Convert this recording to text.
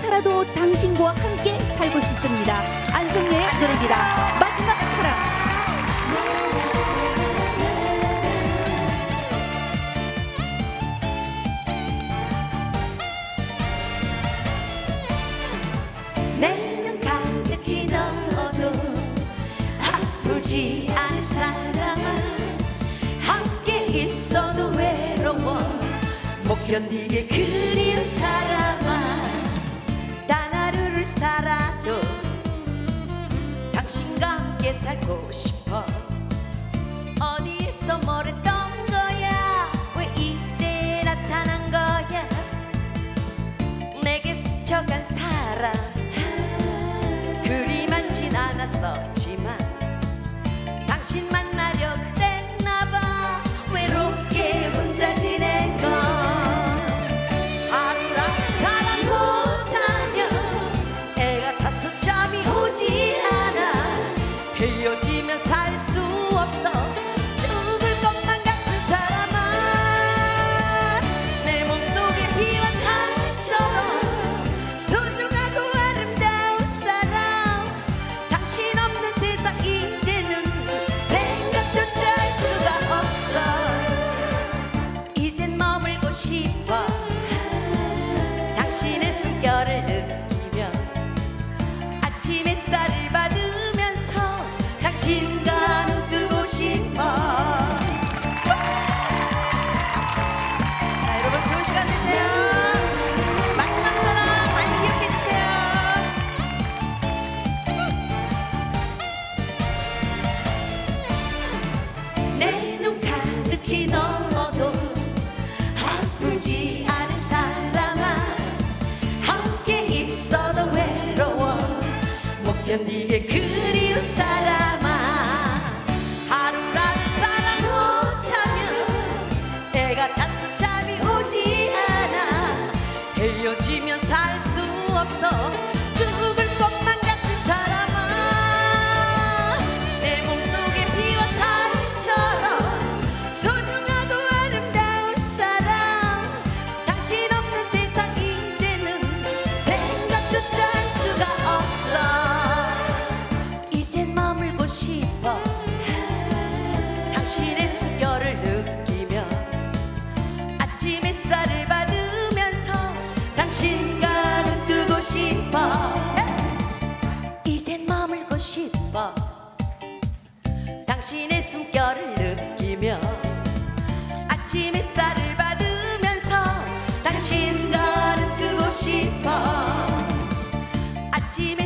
살아도 당신과 함께 살고 싶습니다. 안성녀의 노래입니다. 마지막 사랑. 아프지 않은 사람아 함께 있어도 외로워 못 견디게 그리운 사람 당신과 함께 살고 싶어 헤어지 아프지 않은 사람아. 함께 있어도 외로워. 못 견디게 그리운 사람아. 하루라도 사랑 못하면 애가 타 햇살을 받으면서 당신과 눈 뜨고 싶어. 이젠 머물고 싶어. 당신의 숨결을 느끼며 아침 햇살을 받으면서 당신과 눈 뜨고 싶어. 아침